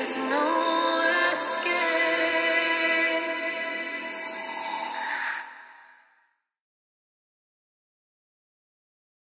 is no